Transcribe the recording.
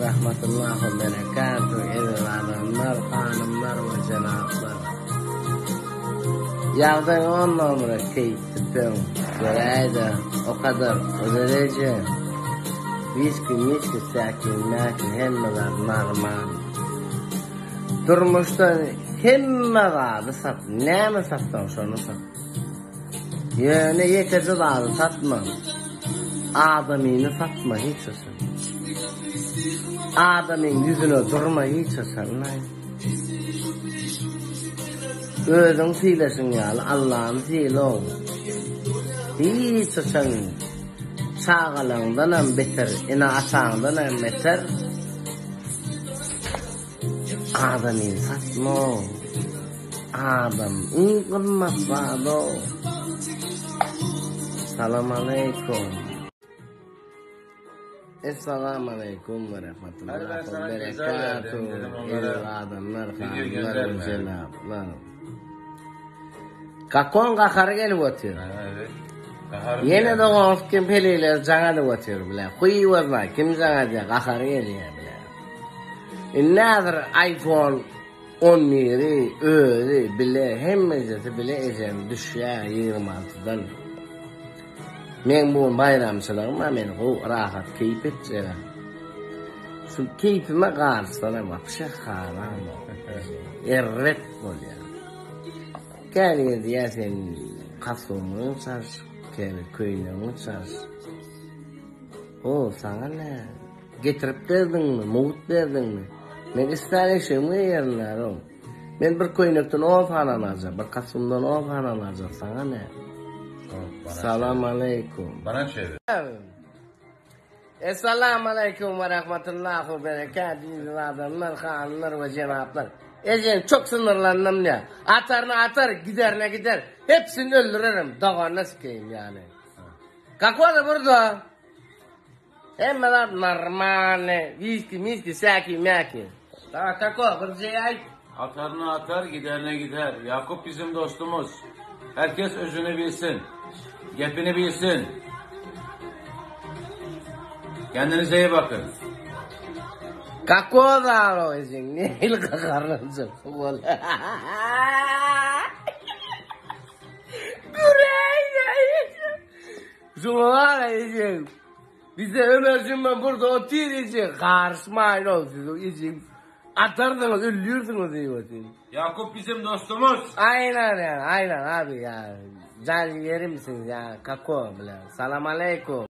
Rahmetullahi ve Berekatuhu Evladanlar, hanımlar ve cenaplar Yağdan on numara keyiftim Göreydi o kadar özelece Viski miski sakin makin hemmeler normal Durmuşta hemme vardı sat Ne mi sattan şunu sat Yani yekeci dağdı satma Adamını satma hiç olsun adamın yüzüne durma hiç sarılmay. Özün silesin ya Allah'ın sile ol. Hiç sen sağalandan beter, ina atağından hem beter. Adamın satma Adam iyi kılmaz bağlı. Salam aleykum. Assalamualaikum warahmatullahi wabarakatuh. Kakon kahargen vatir. Yine de of kim peliler zangan vatir bile. Kuyi vazma kim zangan diye kahargen diye bile. İnnadır iPhone 10 miri, öğri bile hemmizeti bile ecem düşüyor 26'dan. Men bu bayramçılığıma men o rahat keyif etçere. Şu keyfime karşısına bak, şey haram. Erret bol ya. Gel diye sen kasımın sar, gel köyünün sar. O sana ne? Getirip verdin mi, muğut verdin mi? Men ister işimi yerler o. Men bir köynekten o falan alacak, bir kasımdan o falan alacak, sana ne? Bana, Salam aleykum. bana çevir. Esselamu aleyküm ve rahmetullahi ve berekatuhu adamlar, hanımlar ve cenaplar. Ecen çok sınırlandım ya. Atarına atar, giderine gider. Hepsini öldürürüm. Dağına sikeyim yani. Kakva da burada. Hemen normal. Viski, miski, saki, maki. Daha kakva, bir şey ay. Atarına atar, giderine gider. Yakup bizim dostumuz. Herkes özünü bilsin. Gepini bilsin. Kendinize iyi bakın. Kakva da ecen. Ne il kakarlanacak. Zumara ecen. Bize Ömer'cim ben burada oturuyor. Karışmayın o siz o ecen. Atardınız, ölüyorsunuz diyor. Yakup bizim dostumuz. Aynen ya, aynen abi ya. Jali Yerim ya. kakoh. Bila, Assalamualaikum.